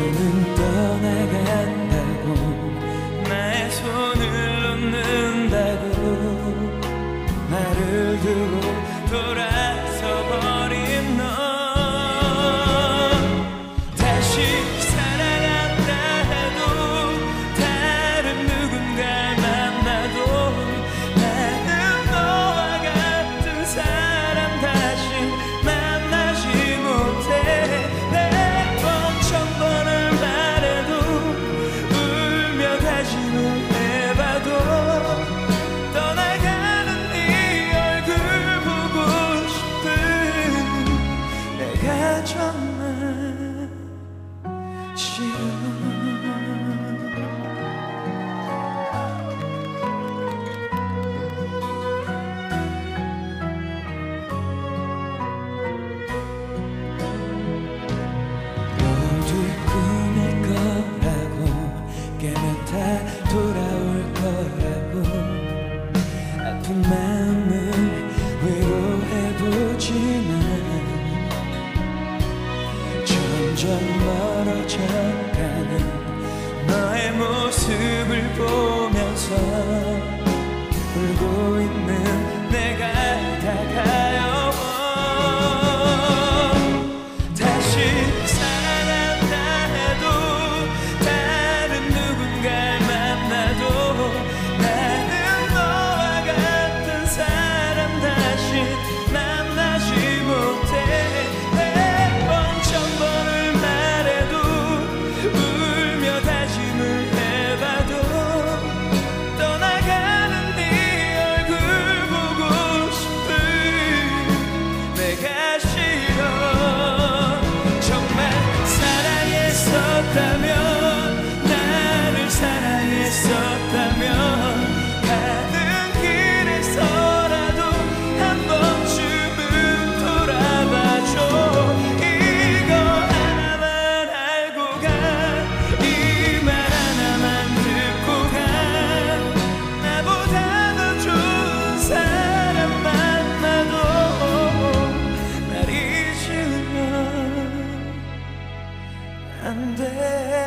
너는 떠나간다고. 나의 손을 놓는다고. 나를 두고 돌아 다 돌아올 거라고. 아픈 마음을 위로해보지만 점점 멀어져가는 너의 모습을 보면서 them. yeah.